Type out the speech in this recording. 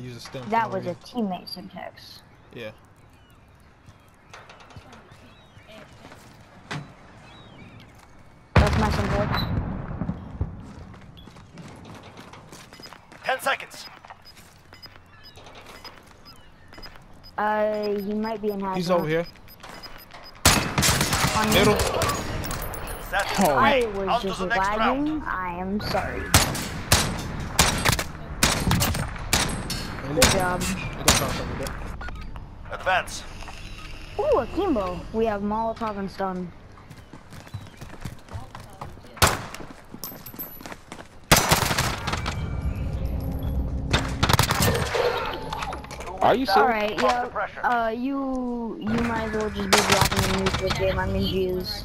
use a stim. That was a reason. teammate syntax. Yeah. That's my syntax. Ten seconds. Uh, he might be in hazmat. He's over here. On me. Middle. That's Oh. I was just the next round. lagging. I am sorry. Good job. gonna try something with that. Advance. Ooh, a Kimbo. We have Molotov and stun. Are you serious? right, Pump yeah. Uh, you you might as well just be dropping the news this game. I'm in Jews.